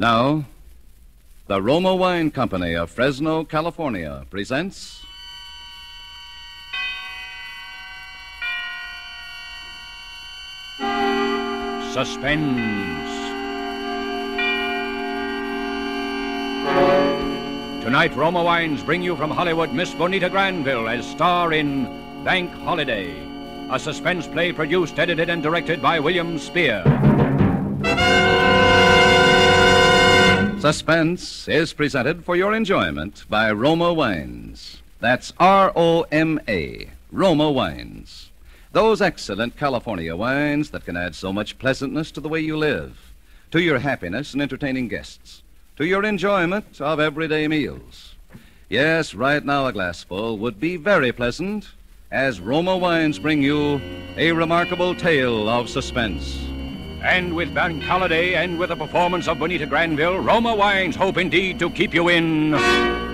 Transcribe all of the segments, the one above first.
Now, the Roma Wine Company of Fresno, California presents. Suspense. Tonight, Roma Wines bring you from Hollywood Miss Bonita Granville as star in Bank Holiday, a suspense play produced, edited, and directed by William Spier. Suspense is presented for your enjoyment by Roma Wines. That's R O M A, Roma Wines. Those excellent California wines that can add so much pleasantness to the way you live, to your happiness in entertaining guests, to your enjoyment of everyday meals. Yes, right now a glassful would be very pleasant as Roma Wines bring you a remarkable tale of suspense. And with Bank Holiday and with a performance of Bonita Granville, Roma Wines hope indeed to keep you in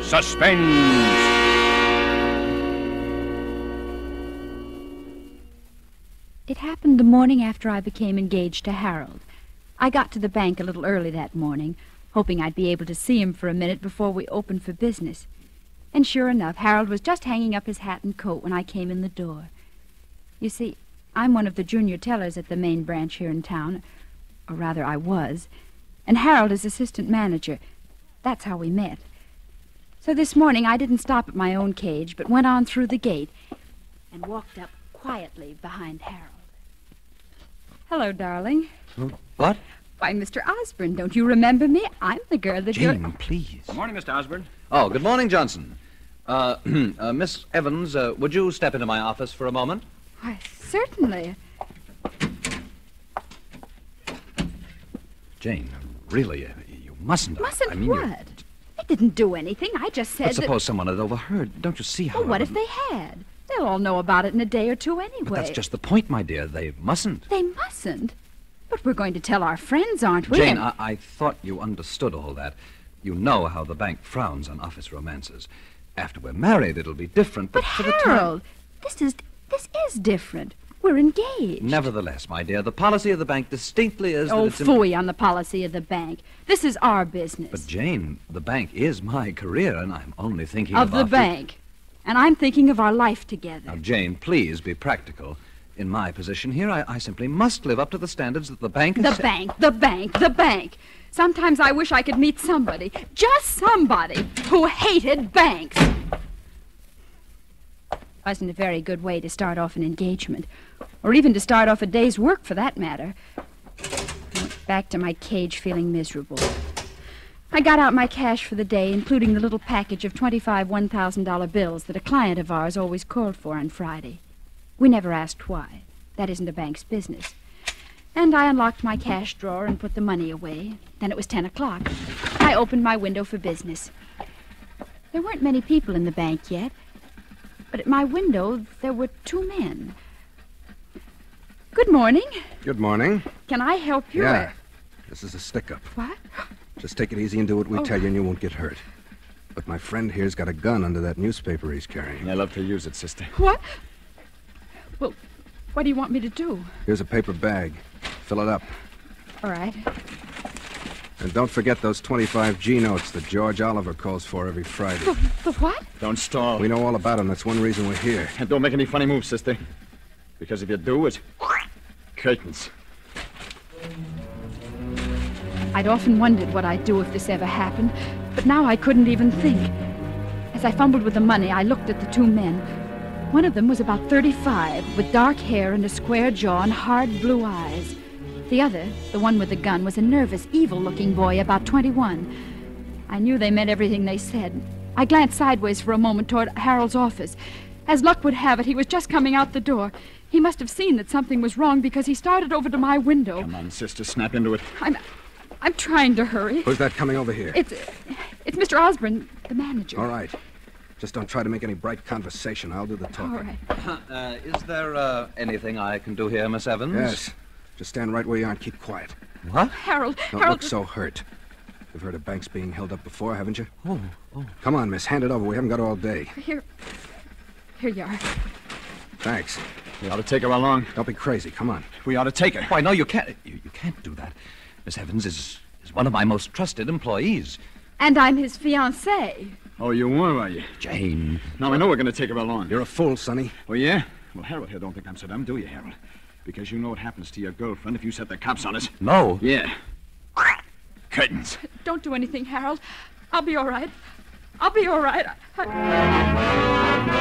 suspense. It happened the morning after I became engaged to Harold. I got to the bank a little early that morning, hoping I'd be able to see him for a minute before we opened for business. And sure enough, Harold was just hanging up his hat and coat when I came in the door. You see, I'm one of the junior tellers at the main branch here in town, or rather, I was, and Harold is assistant manager. That's how we met. So this morning I didn't stop at my own cage, but went on through the gate and walked up quietly behind Harold. Hello, darling. What? Why, Mr. Osborne, don't you remember me? I'm the girl that Jane, you're. please. Good morning, Mr. Osborne. Oh, good morning, Johnson. Uh, uh, Miss Evans, uh, would you step into my office for a moment? Why, certainly. Jane, really, uh, you mustn't. Mustn't I mean, what? I didn't do anything. I just said But suppose someone had overheard. Don't you see how? Well, what if they had? They'll all know about it in a day or two anyway. But that's just the point, my dear. They mustn't. They mustn't. But we're going to tell our friends, aren't we? Jane, And- I, I thought you understood all that. You know how the bank frowns on office romances. After we're married, it'll be different. But, But for the time. Harold, this is this is different. We're engaged. Nevertheless, my dear, the policy of the bank distinctly is Oh, phooey on the policy of the bank. This is our business. But Jane, the bank is my career, and I'm only thinking of the our fu- bank. And I'm thinking of our life together. Now, Jane, please be practical. In my position here, I, I simply must live up to the standards that the bank The set. bank, the bank, the bank. Sometimes I wish I could meet somebody, just somebody, who hated banks. Wasn't a very good way to start off an engagement, or even to start off a day's work for that matter. Back to my cage feeling miserable. I got out my cash for the day, including the little package of 25 $1,000 bills that a client of ours always called for on Friday. We never asked why. That isn't a bank's business. And I unlocked my cash drawer and put the money away. Then it was 10 o'clock. I opened my window for business. There weren't many people in the bank yet, but at my window there were two men. Good morning. Good morning. Can I help you? Yeah. This is a stick up. What? Just take it easy and do what we Oh. tell you, and you won't get hurt. But my friend here's got a gun under that newspaper he's carrying. I love to use it, sister. What? Well, what do you want me to do? Here's a paper bag. Fill it up. All right. And don't forget those 25 G notes that George Oliver calls for every Friday. The what? Don't stall. We know all about them. That's one reason we're here. And don't make any funny moves, sister. Because if you do, it's curtains. I'd often wondered what I'd do if this ever happened, but now I couldn't even think. As I fumbled with the money, I looked at the two men. One of them was about 35, with dark hair and a square jaw and hard blue eyes. The other, the one with the gun, was a nervous, evil looking boy about 21. I knew they meant everything they said. I glanced sideways for a moment toward Harold's office. As luck would have it, he was just coming out the door. He must have seen that something was wrong because he started over to my window. Come on, sister, snap into it. I'm I'm trying to hurry. Who's that coming over here? It's it's Mr. Osborne, the manager. All right. Just don't try to make any bright conversation. I'll do the All talking. right. Uh, is there uh, anything I can do here, Miss Evans? Yes. Just stand right where you are and keep quiet. What? Harold, Don't Harold. look so hurt. You've heard of banks being held up before, haven't you? Oh, oh. Come on, miss. Hand it over. We haven't got all day. Here, here you are. Thanks. We ought to take her along. Don't be crazy. Come on. We ought to take her. Why, no, you can't. You, you can't do that. Miss Evans is, is one of my most trusted employees. And I'm his fiancée. Oh, you were, are you? Jane. Now, I know we're going to take her along. You're a fool, Sonny. Oh, yeah? Well, Harold here don't think I'm so dumb, do you, Harold? Because you know what happens to your girlfriend if you set the cops on us. No. Yeah. Curtains. Don't do anything, Harold. I'll be all right. I'll be all right. I-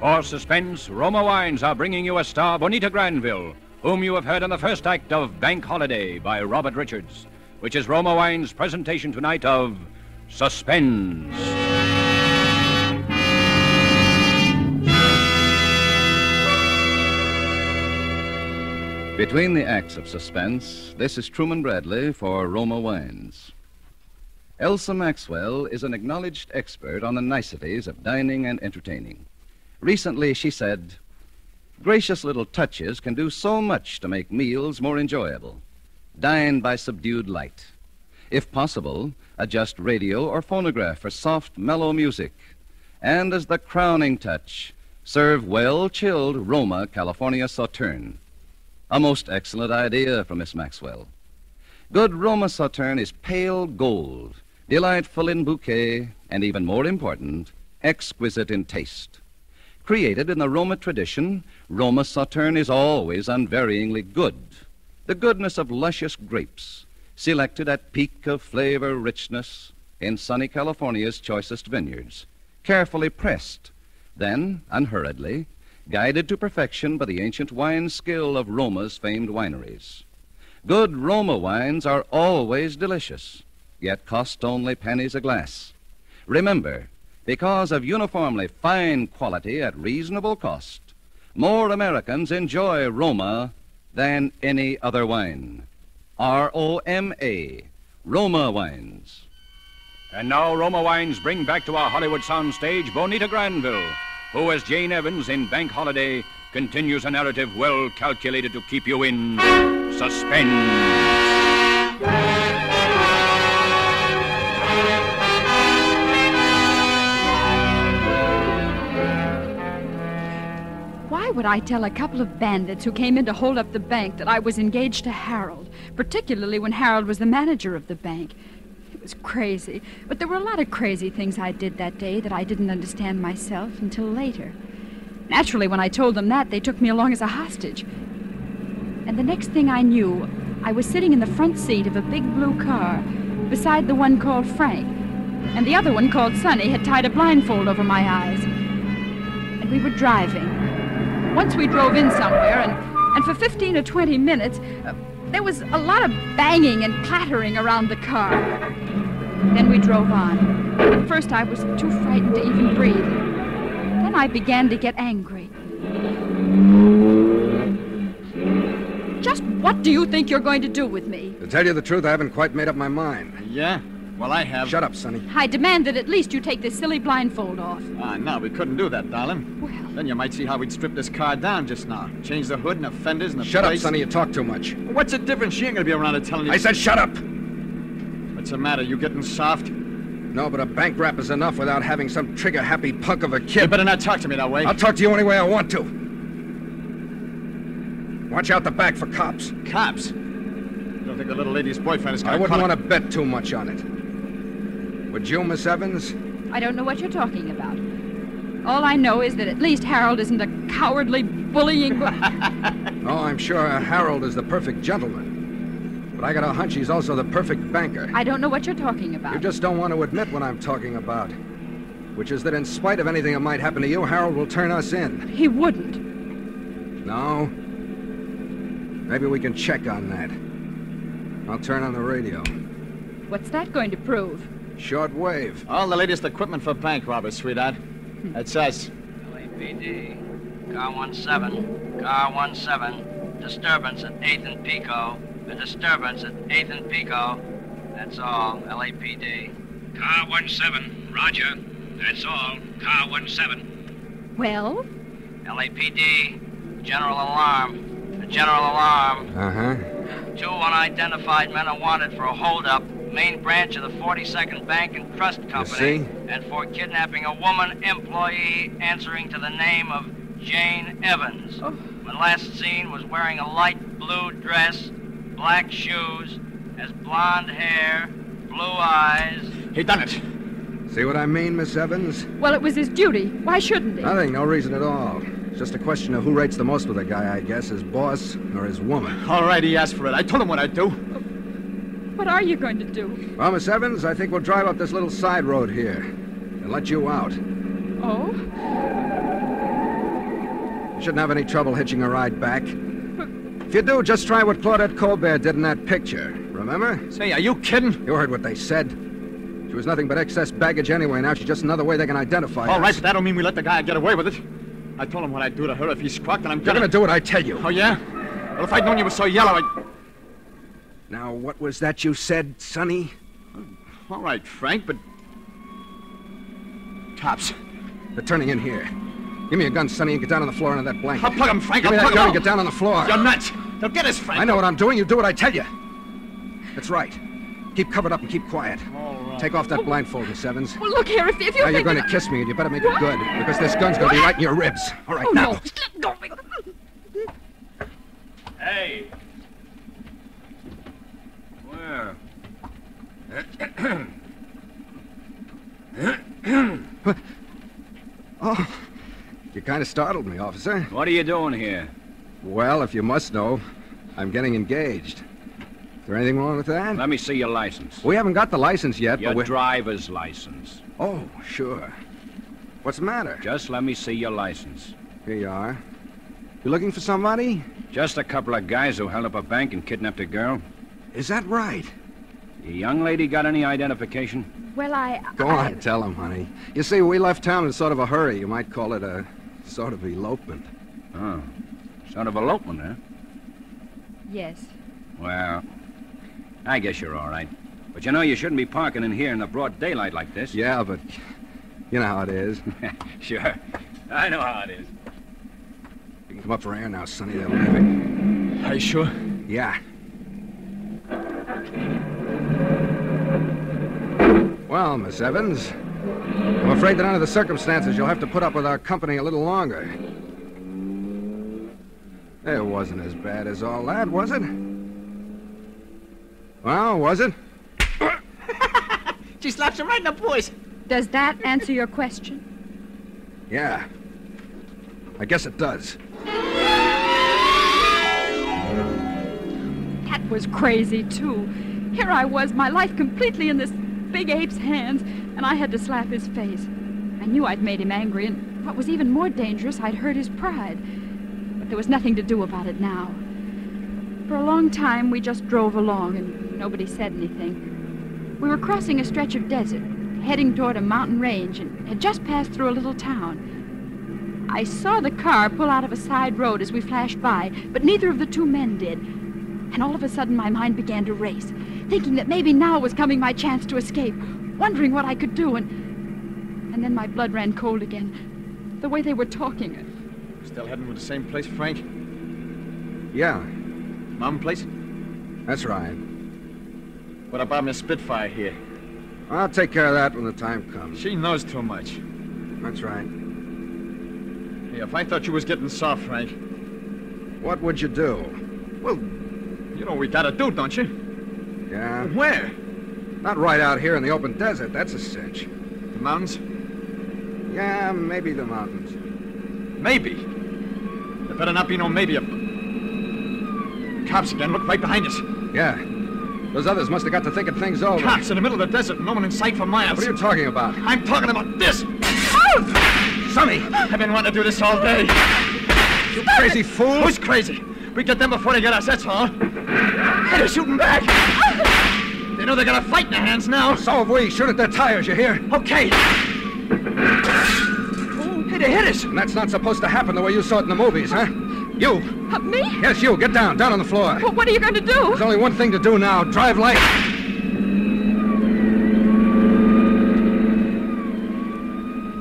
For suspense, Roma Wines are bringing you a star, Bonita Granville, whom you have heard in the first act of Bank Holiday by Robert Richards, which is Roma Wines' presentation tonight of Suspense. Between the acts of suspense, this is Truman Bradley for Roma Wines. Elsa Maxwell is an acknowledged expert on the niceties of dining and entertaining. Recently, she said, Gracious little touches can do so much to make meals more enjoyable. Dine by subdued light. If possible, adjust radio or phonograph for soft, mellow music. And as the crowning touch, serve well chilled Roma California Sauterne. A most excellent idea from Miss Maxwell. Good Roma Sauterne is pale gold, delightful in bouquet, and even more important, exquisite in taste. Created in the Roma tradition, Roma Sauterne is always unvaryingly good. The goodness of luscious grapes, selected at peak of flavor richness in sunny California's choicest vineyards, carefully pressed, then, unhurriedly, guided to perfection by the ancient wine skill of Roma's famed wineries. Good Roma wines are always delicious, yet cost only pennies a glass. Remember, because of uniformly fine quality at reasonable cost, more Americans enjoy Roma than any other wine. R O M A, Roma wines. And now Roma Wines bring back to our Hollywood soundstage Bonita Granville, who, as Jane Evans in Bank Holiday, continues a narrative well calculated to keep you in suspense. Would I tell a couple of bandits who came in to hold up the bank that I was engaged to Harold, particularly when Harold was the manager of the bank? It was crazy, but there were a lot of crazy things I did that day that I didn't understand myself until later. Naturally, when I told them that, they took me along as a hostage. And the next thing I knew, I was sitting in the front seat of a big blue car beside the one called Frank. And the other one called Sonny had tied a blindfold over my eyes. And we were driving. Once we drove in somewhere, and, and for 15 or 20 minutes, uh, there was a lot of banging and clattering around the car. Then we drove on. At first, I was too frightened to even breathe. Then I began to get angry. Just what do you think you're going to do with me? To tell you the truth, I haven't quite made up my mind. Yeah? Well, I have. Shut up, Sonny. I demand that at least you take this silly blindfold off. Ah, no, we couldn't do that, darling. Well, Then you might see how we'd strip this car down just now. Change the hood and the fenders and the Shut up. Sonny. You talk too much. What's the difference? She ain't gonna be around to telling you. I said shut up. What's the matter? You getting soft? No, but a bank rap is enough without having some trigger-happy punk of a kid. You kid. better not talk to me that way. I'll talk to you any way I want to. Watch out the back for cops. Cops. You don't think the little lady's boyfriend is gonna I wouldn't want to bet too much on it. Would you, Miss Evans? I don't know what you're talking about. All I know is that at least Harold isn't a cowardly, bullying. Oh, I'm sure Harold is the perfect gentleman. But I got a hunch he's also the perfect banker. I don't know what you're talking about. You just don't want to admit what I'm talking about. Which is that in spite of anything that might happen to you, Harold will turn us in. He wouldn't. No? Maybe we can check on that. I'll turn on the radio. What's that going to prove? Short wave. All the latest equipment for bank robbers, sweetheart. That's us. LAPD. Car 17. Car 17. Disturbance at 8th and Pico. A disturbance at 8th and Pico. That's all. LAPD. Car 17, Roger. That's all. Car 17. Well, LAPD. General alarm. A general alarm. Uh huh. Two unidentified men are wanted for a holdup main branch of the 42nd Bank and Trust Company, and for kidnapping a woman employee answering to the name of Jane Evans. Oh. When last seen was wearing a light blue dress, black shoes, has blonde hair, blue eyes. He done it. See what I mean, Miss Evans? Well, it was his duty. Why shouldn't he? Nothing, no reason at all. It's just a question of who rates the most with a guy, I guess, his boss or his woman. All right, he asked for it. I told him what I'd do. Oh. What are you going to do? Well, Miss Evans, I think we'll drive up this little side road here and let you out. Oh? You shouldn't have any trouble hitching a ride back. If you do, just try what Claudette Colbert did in that picture. Remember? Say, are you kidding? You heard what they said. She was nothing but excess baggage anyway. Now she's just another way they can identify All us. right, but that don't mean we let the guy get away with it. I told him what I'd do to her if he squawked, and I'm You're gonna... gonna do what I tell you. Oh, yeah? Well, if I'd known you were so yellow, I... Now, what was that you said, Sonny? All right, Frank, but... Cops. They're turning in here. Give me a gun, Sonny, and get down on the floor under that blanket. I'll plug him, Frank. Give I'll that plug gun and get down on the floor. You're nuts. They'll get us, Frank. I know what I'm doing. You do what I tell you. That's right. Keep covered up and keep quiet. All right. Take off that oh. blindfold, Miss Evans. Well, look here, if, if you Now you're going to kiss me, and you better make it good, because this gun's going to be right in your ribs. All right, Oh, now. no. Let go. Hey. Where? Oh, you kind of startled me, officer. What are you doing here? Well, if you must know, I'm getting engaged. Is there anything wrong with that? Let me see your license. We haven't got the license yet, Your but we're... driver's license. Oh, sure. What's the matter? Just let me see your license. Here you are. You looking for somebody? Just a couple of guys who held up a bank and kidnapped a girl. Is that right? The young lady got any identification? Well, I... Go I- on, tell him, honey. You see, we left town in sort of a hurry. You might call it a sort of elopement. Oh. Sort of elopement, huh? Yes. Well, I guess you're all right. But you know, you shouldn't be parking in here in the broad daylight like this. Yeah, but you know how it is. sure. I know how it is. You can come up for air now, Sonny. They'll leave it. Are you sure? Yeah. Well, Miss Evans, I'm afraid that under the circumstances, you'll have to put up with our company a little longer. It wasn't as bad as all that, was it? Well, was it? She slaps him right in the voice. Does that answer your question? Yeah. I guess it does. That was crazy, too. Here I was, my life completely in this big ape's hands, and I had to slap his face. I knew I'd made him angry, and what was even more dangerous, I'd hurt his pride. But there was nothing to do about it now. For a long time, we just drove along, and nobody said anything. We were crossing a stretch of desert, heading toward a mountain range, and had just passed through a little town. I saw the car pull out of a side road as we flashed by, but neither of the two men did. And all of a sudden, my mind began to race, thinking that maybe now was coming my chance to escape, wondering what I could do, and. And then my blood ran cold again. The way they were talking. Still heading for the same place, Frank? Yeah, Mom place? that's right. What about Miss Spitfire here? I'll take care of that when the time comes. She knows too much. That's right. Hey, if I thought you was getting soft, Frank, What would you do? well, you know what we gotta do, don't you? Yeah, Where? not right out here in the open desert. That's a cinch. The mountains? Yeah, maybe the mountains. Maybe. There better not be no maybe. Cops again. Look right behind us. Yeah. Those others must have got to thinking things over. Cops in the middle of the desert. No one in sight for miles. What are you talking about? I'm talking about this. Ah! Sonny! I've been wanting to do this all day. You crazy fool! Who's crazy? We get them before they get us, that's all. Hey, they're shooting back. They know they got a fight in their hands now. So have we. Shoot at their tires, you hear? Okay. Hey, they hit us. And that's not supposed to happen the way you saw it in the movies, huh? You! Uh, me? Yes, you. Get down. Down on the floor. Well, what are you going to do? There's only one thing to do now. Drive light.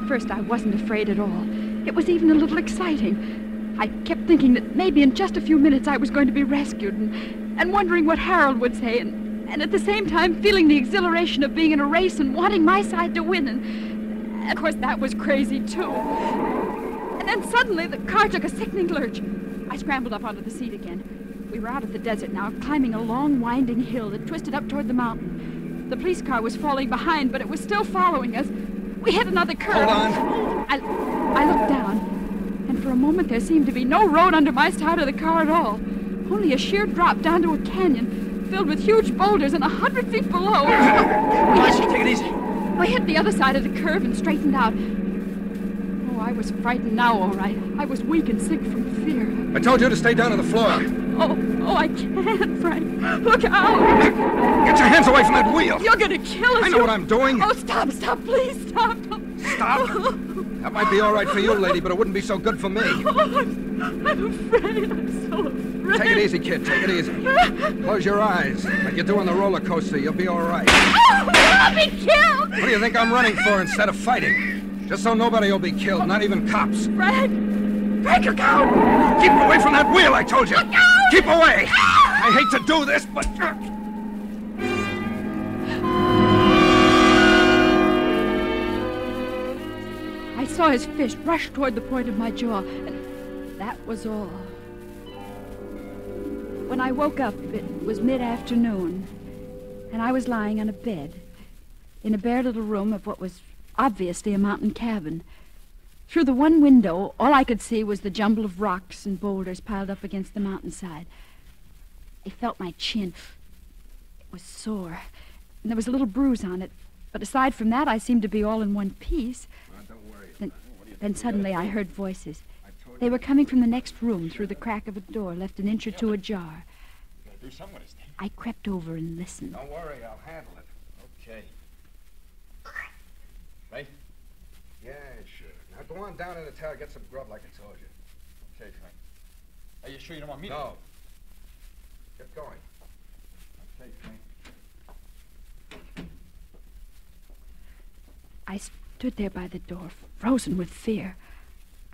First, I wasn't afraid at all. It was even a little exciting. I kept thinking that maybe in just a few minutes I was going to be rescued and, and wondering what Harold would say. And and at the same time feeling the exhilaration of being in a race and wanting my side to win. And of course, that was crazy, too. And then suddenly the car took a sickening lurch. I scrambled up onto the seat again. We were out of the desert now, climbing a long, winding hill that twisted up toward the mountain. The police car was falling behind, but it was still following us. We hit another curve. Hold on. I, I looked down, for a moment there seemed to be no road under my side of the car at all. Only a sheer drop down to a canyon filled with huge boulders and a hundred feet below. Marcy, take it easy. We hit the other side of the curve and straightened out. Oh, I was frightened now, all right. I was weak and sick from fear. I told you to stay down on the floor. Oh, oh, I can't, Frank. Look out! Get your hands away from that wheel. You're gonna kill us. I know You- what I'm doing. Oh, stop, stop, please, stop. Stop. Oh. That might be all right for you, lady, but it wouldn't be so good for me. Oh, I'm, I'm afraid. I'm so afraid. Take it easy, kid. Take it easy. Close your eyes. Like you do on the roller coaster. You'll be all right. Oh, I'll be killed! What do you think I'm running for instead of fighting? Just so nobody will be killed, not even cops. Frank! Frank, look out! Keep away from that wheel, I told you. Keep away. Ah! I hate to do this, but. Uh, saw his fist rush toward the point of my jaw, and that was all. When I woke up, it was mid afternoon, and I was lying on a bed in a bare little room of what was obviously a mountain cabin. Through the one window, all I could see was the jumble of rocks and boulders piled up against the mountainside. I felt my chin. It was sore, and there was a little bruise on it. But aside from that, I seemed to be all in one piece. Then, then suddenly I heard voices. They were coming from the next room through the crack of a door left an inch or two ajar. Do something with this thing. I crept over and listened. Don't worry, I'll handle it. Okay. Right? Yeah, sure. Now go on down in the tower, get some grub like I told you. Okay, Frank. Are you sure you don't want me to? No. Get going. Okay, Frank. I stood there by the door, frozen with fear.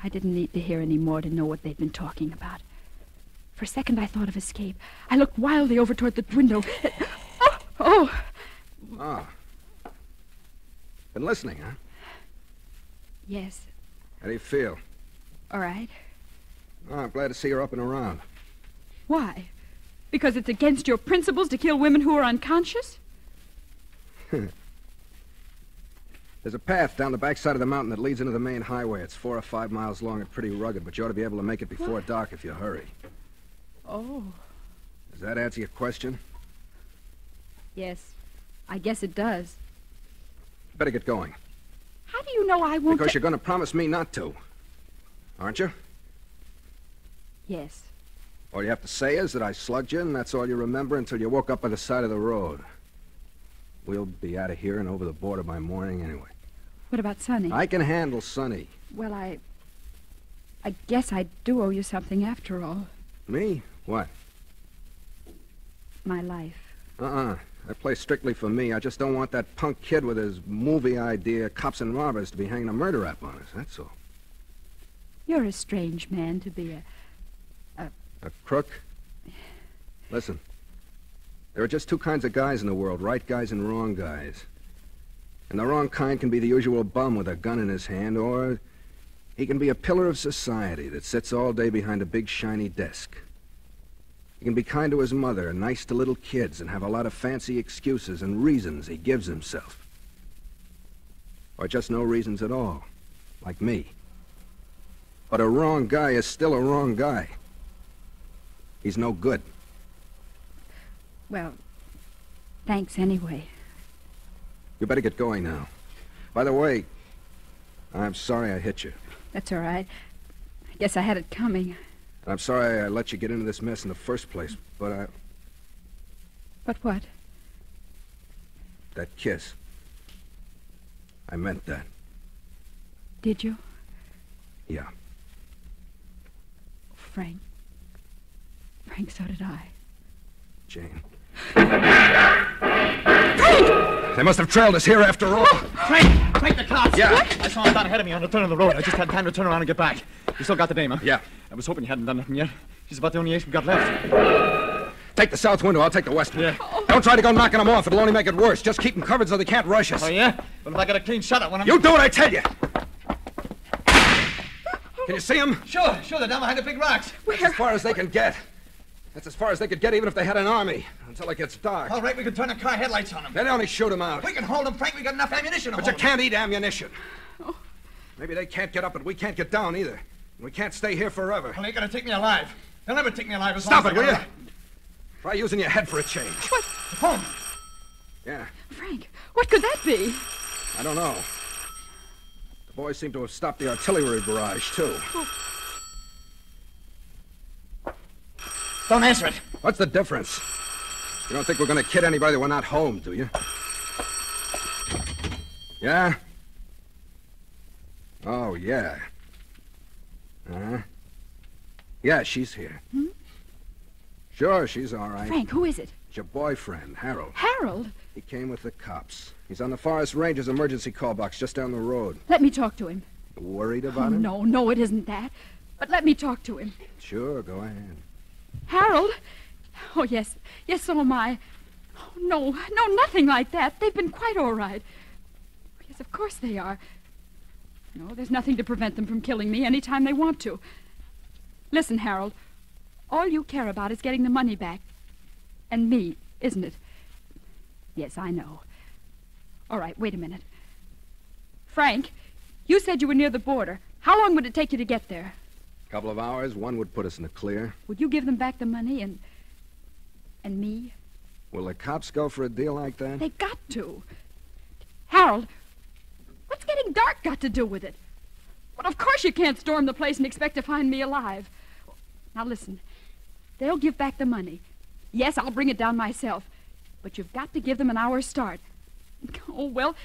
I didn't need to hear any more to know what they'd been talking about. For a second, I thought of escape. I looked wildly over toward the window. Oh! oh. Ah. Been listening, huh? Yes. How do you feel? All right. Oh, I'm glad to see you're up and around. Why? Because it's against your principles to kill women who are unconscious? There's a path down the backside of the mountain that leads into the main highway. It's four or five miles long and pretty rugged, but you ought to be able to make it before dark if you hurry. Oh. Does that answer your question? Yes. I guess it does. Better get going. How do you know I won't? Because you're going to promise me not to. Aren't you? Yes. All you have to say is that I slugged you, and that's all you remember until you woke up by the side of the road. We'll be out of here and over the border by morning anyway. What about Sonny? I can handle Sonny. Well, I. I guess I do owe you something after all. Me? What? My life. Uh-uh. That plays strictly for me. I just don't want that punk kid with his movie idea, cops and robbers, to be hanging a murder rap on us. That's all. You're a strange man to be a. a. A crook? Listen. There are just two kinds of guys in the world, right guys and wrong guys. And the wrong kind can be the usual bum with a gun in his hand, or he can be a pillar of society that sits all day behind a big shiny desk. He can be kind to his mother and nice to little kids and have a lot of fancy excuses and reasons he gives himself. Or just no reasons at all, like me. But a wrong guy is still a wrong guy. He's no good. Well, thanks anyway. You better get going now. By the way, I'm sorry I hit you. That's all right. I guess I had it coming. I'm sorry I let you get into this mess in the first place, but I, But what? that kiss. I meant that. Did you? Yeah. Frank. Frank, so did I. Jane. They must have trailed us here after all. Frank! Frank, the cops! Yeah. I saw him down ahead of me on the turn of the road. I just had time to turn around and get back. You still got the dame, huh? Yeah. I was hoping you hadn't done nothing yet. She's about the only ace we got left. Take the south window. I'll take the west one. Yeah. Don't try to go knocking them off. It'll only make it worse. Just keep them covered so they can't rush us. Oh, yeah? Well, if I got a clean shot at one of You do what I tell you. Can you see them? Sure, sure. They're down behind the big rocks. That's as far as they can get. That's as far as they could get even if they had an army. Until it gets dark. All right, we can turn the car headlights on them. Then only shoot them out. We can hold them, Frank. We got enough ammunition to But you hold 'em. can't eat ammunition. Oh. Maybe they can't get up, but we can't get down either. We can't stay here forever. Well, they ain't gonna take me alive. They'll never take me alive as Stop long it, as will you? got Try using your head for a change. What? a- Home. Yeah, Frank, what could that be? I don't know. The boys seem to have stopped the artillery barrage, too. Oh. Don't answer it. What's the difference? You don't think we're going to kid anybody that we're not home, do you? Yeah? Oh, yeah. Uh-huh. Yeah, she's here. Hmm? Sure, she's all right. Frank, who is it? It's your boyfriend, Harold. Harold. He came with the cops. He's on the Forest Rangers emergency call box just down the road. Let me talk to him. You worried about Oh, him? no, no, it isn't that. But let me talk to him. Sure, go ahead. Harold? Oh, yes. Yes, so am I. Oh, no, no, nothing like that. They've been quite all right. Yes, of course they are. No, there's nothing to prevent them from killing me any time they want to. Listen, Harold. All you care about is getting the money back. And me, isn't it? Yes, I know. All right, wait a minute. Frank, you said you were near the border. How long would it take you to get there? Couple of hours, one would put us in the clear. Would you give them back the money and. and me? Will the cops go for a deal like that? They got to. Harold, what's getting dark got to do with it? Well, of course you can't storm the place and expect to find me alive. Now listen, they'll give back the money. Yes, I'll bring it down myself. But you've got to give them an hour's start. Oh, well,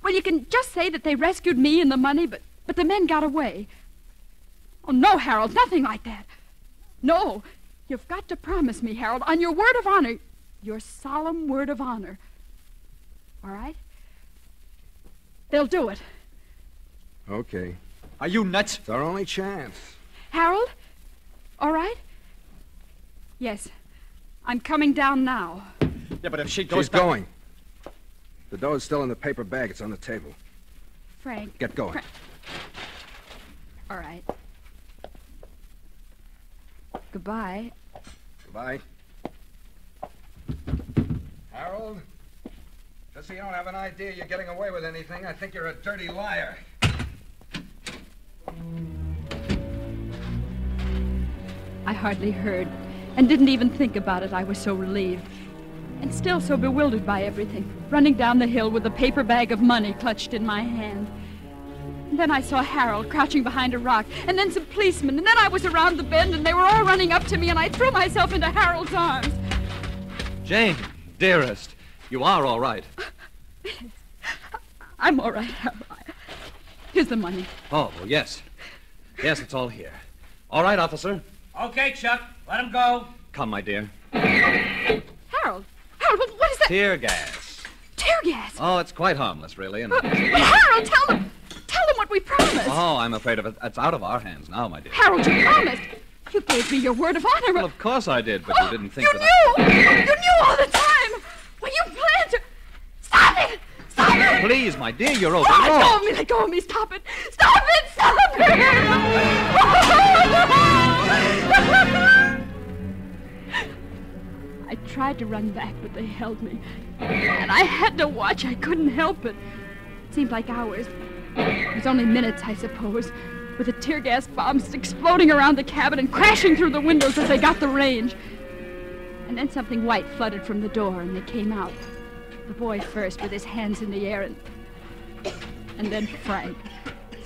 well, you can just say that they rescued me and the money, but, but the men got away. Oh, no, Harold, nothing like that. No, you've got to promise me, Harold, on your word of honor, your solemn word of honor. All right? They'll do it. Okay. Are you nuts? It's our only chance. Harold? All right? Yes. I'm coming down now. Yeah, but if she goes She's back... going. The dough is still in the paper bag. It's on the table. Frank. Get going. Frank. All right. Goodbye. Goodbye. Harold? Just so you don't have an idea you're getting away with anything, I think you're a dirty liar. I hardly heard and didn't even think about it. I was so relieved. And still so bewildered by everything, running down the hill with a paper bag of money clutched in my hand. And then I saw Harold crouching behind a rock, and then some policemen, and then I was around the bend, and they were all running up to me, and I threw myself into Harold's arms. Jane, dearest, you are all right. I'm all right, Harold. Here's the money. Oh, well, yes. Yes, it's all here. All right, officer. Okay, Chuck, let him go. Come, my dear. Harold! Harold, what- what is that? Tear gas. Tear gas! Oh, it's quite harmless, really. And But, but Harold, tell them! Tell them what we promised! oh, I'm afraid of it. It's out of our hands now, my dear. Harold, you promised! You gave me your word of honor. Well, of course I did, but you oh, didn't think you that. I- knew! You knew all the time! Well, you planned to... Stop it! Stop it! Please, my dear, you're over. Ah, oh, let go of me! Let go of me! Stop it! Stop it! Stop it! I tried to run back, but they held me. And I had to watch. I couldn't help it. It seemed like hours. It was only minutes, I suppose, with the tear gas bombs exploding around the cabin and crashing through the windows as they got the range. And then something white flooded from the door, and they came out. The boy first, with his hands in the air, and and then Frank,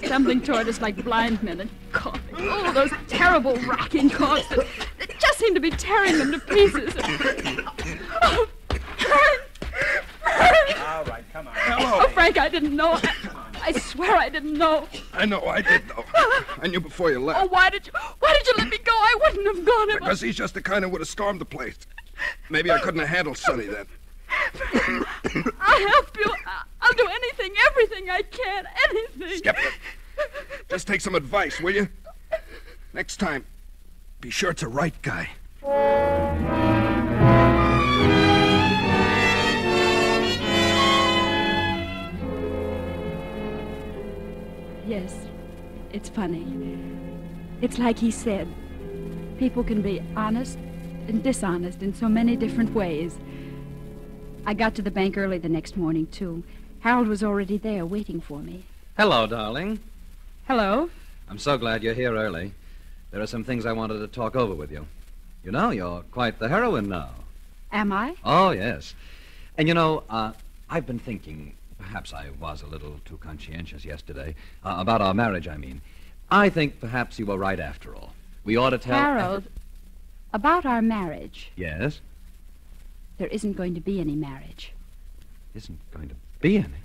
stumbling toward us like blind men and coughing. Oh, those terrible rocking coughs that, that just seemed to be tearing them to pieces. Oh, Frank! Frank! All right, come on. Oh, Frank, I didn't know. I, I swear I didn't know. I know, I did know. I knew before you left. Oh, why did you? Why did you let me go? I wouldn't have gone if I... Because he's just the kind who would have stormed the place. Maybe I couldn't have handled Sonny then. I'll help you. I- I'll do anything, everything I can, anything. Skip it. Just take some advice, will you? Next time, be sure it's a right guy. Yes, it's funny. It's like he said people can be honest and dishonest in so many different ways. I got to the bank early the next morning, too. Harold was already there waiting for me. Hello, darling. Hello? I'm so glad you're here early. There are some things I wanted to talk over with you. You know, you're quite the heroine now. Am I? Oh, yes. And you know, uh, I've been thinking, perhaps I was a little too conscientious yesterday, uh, about our marriage, I mean. I think perhaps you were right after all. We ought to tell. Harold, about our marriage. Yes? There isn't going to be any marriage. Isn't going to be any.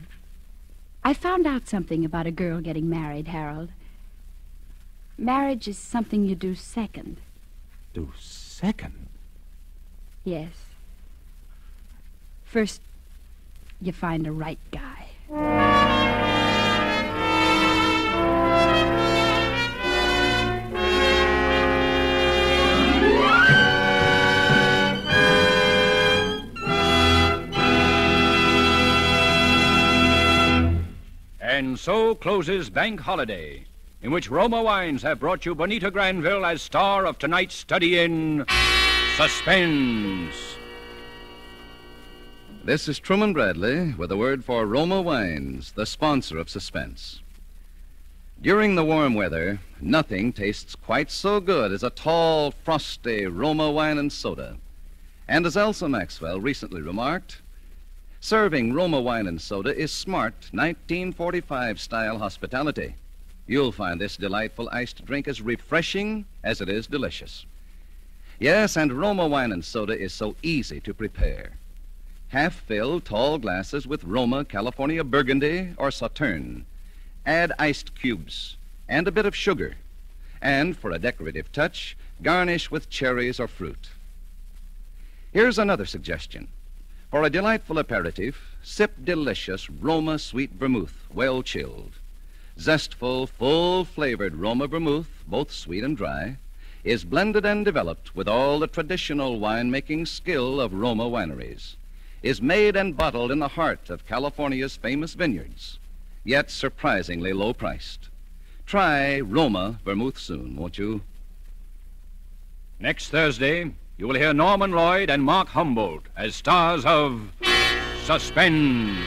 I found out something about a girl getting married, Harold. Marriage is something you do second. Do second? Yes. First, you find a right guy. So closes Bank Holiday, in which Roma Wines have brought you Bonita Granville as star of tonight's study in Suspense. This is Truman Bradley with a word for Roma Wines, the sponsor of Suspense. During the warm weather, nothing tastes quite so good as a tall, frosty Roma wine and soda. And as Elsa Maxwell recently remarked, serving Roma wine and soda is smart 1945 style hospitality. You'll find this delightful iced drink as refreshing as it is delicious. Yes, and Roma wine and soda is so easy to prepare. Half fill tall glasses with Roma California Burgundy or Sauterne. Add iced cubes and a bit of sugar. And for a decorative touch, garnish with cherries or fruit. Here's another suggestion. For a delightful aperitif, sip delicious Roma sweet vermouth, well chilled. Zestful, full flavored Roma vermouth, both sweet and dry, is blended and developed with all the traditional winemaking skill of Roma wineries, is made and bottled in the heart of California's famous vineyards, yet surprisingly low priced. Try Roma vermouth soon, won't you? Next Thursday, you will hear Norman Lloyd and Mark Humboldt as stars of Suspense.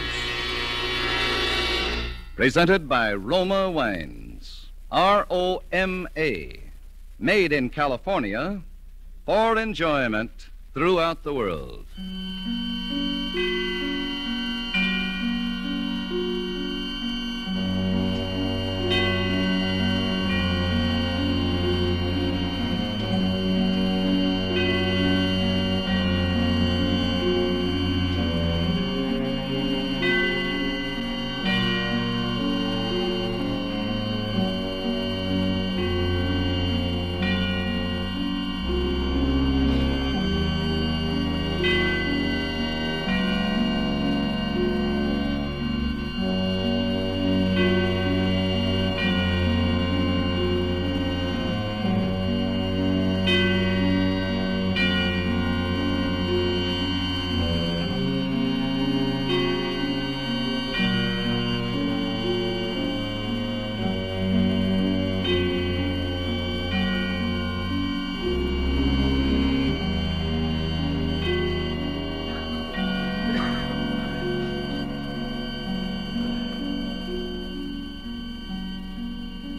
Presented by Roma Wines. R O M A. Made in California for enjoyment throughout the world.